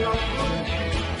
要恐惧。